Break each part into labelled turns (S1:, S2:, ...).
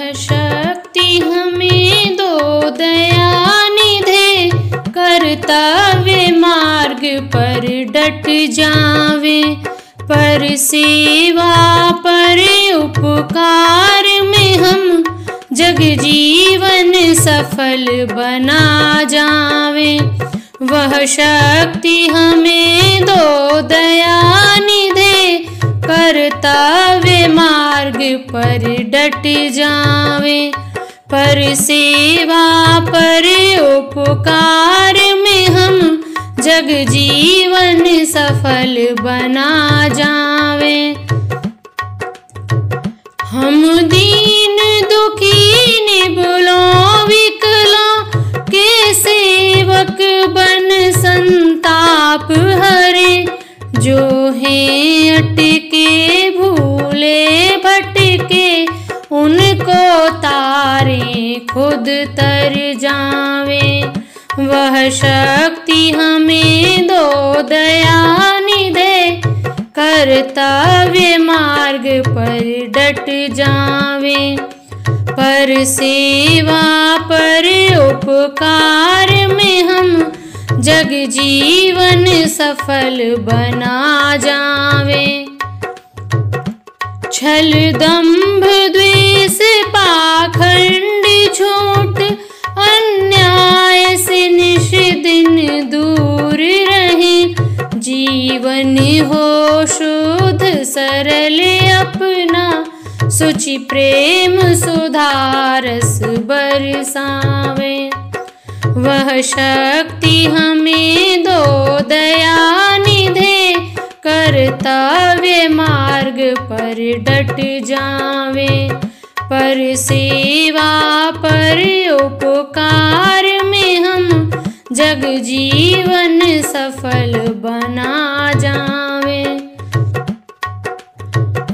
S1: शक्ति हमें दो दया निधे कर्तव्य मार्ग पर डट जावे। पर सेवा, पर उपकार में हम जग जीवन सफल बना जावे। वह शक्ति हमें दो दया निधे कर्तव्य मार्ग पर डट जावे। पर सेवा पर उपकार में हम जग जीवन सफल बना जावे। हम दीन दुखी निबलो विकलो के सेवक बन संताप हरे। जो है अटके खुद तर जावे। वह शक्ति हमें दो दया निधे कर्तव्य मार्ग पर डट जावे। पर सेवा पर उपकार में हम जग जीवन सफल बना जावे। छल दंभ द्वेष पाखंड जीवन हो, शुद्ध सरल अपना। सुचि प्रेम सुधारस बरसावे वह शक्ति हमें दो दया निधे। कर्तव्य मार्ग पर डट जावे। पर सेवा, पर उपकार जग जीवन सफल बना जावे।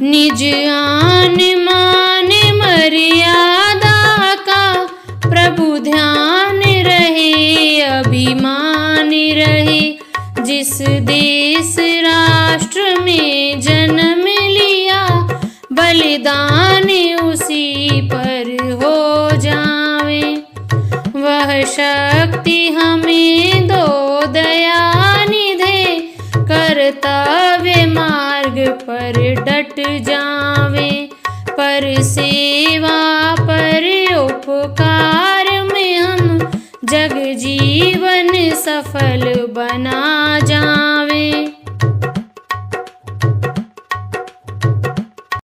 S1: निज आन मान मर्यादा का प्रभु ध्यान रहे, अभिमान रहे। जिस देश राष्ट्र में जन्म लिया, बलिदान उसी पर हो जावे। वह शक्ति कर्तव्य मार्ग पर डट जावे, पर सेवा, पर उपकार में हम जग जीवन सफल बना जावे।